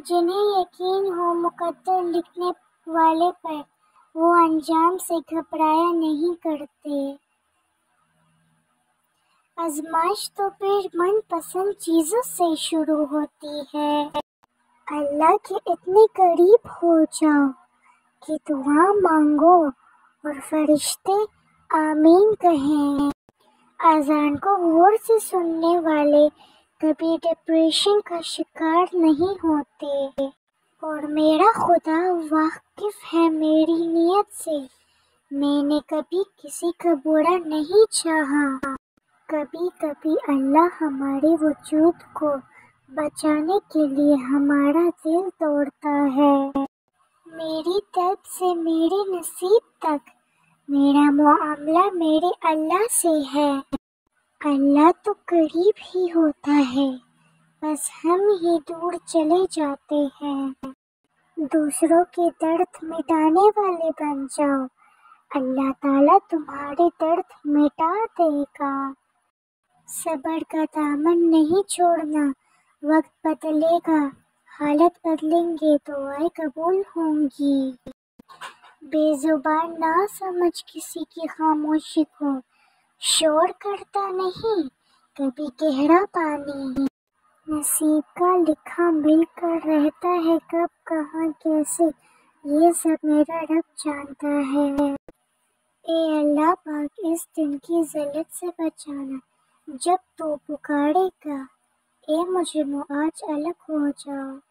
जिन्हें यकीन हो, मुकद्दर लिखने वाले पर वो अंजाम से घबराया नहीं करते। आजमाइश तो फिर मनपसंद चीज़ों से शुरू होती है। अल्लाह के इतने करीब हो जाओ कि दुआ मांगो और फरिश्ते आमीन कहें। अजान को गौर से सुनने वाले कभी डिप्रेशन का शिकार नहीं होते। और मेरा खुदा वाकिफ है मेरी नीयत से। मैंने कभी किसी का बुरा नहीं चाहा। कभी कभी अल्लाह हमारे वजूद को बचाने के लिए हमारा दिल तोड़ता है। मेरी तब से मेरे नसीब तक मेरा मामला मेरे अल्लाह से है। अल्लाह तो करीब ही होता है, बस हम ही दूर चले जाते हैं। दूसरों के दर्द मिटाने वाले बन जाओ, अल्लाह ताला तुम्हारे दर्द मिटा देगा। सबर का दामन नहीं छोड़ना, वक्त बदलेगा, हालत बदलेंगे तो आए कबूल होंगी। बेजुबान ना समझ किसी की खामोशी को शोर करता नहीं, कभी गहरा पानी। नसीब का लिखा मिलकर रहता है, कब, कहाँ, कैसे, ये सब मेरा रब जानता है। ए अल्लाह पाक, इस दिन की जलत से बचाना, जब तू पुकारेगा, ए मुझे आज अलग हो जाओ।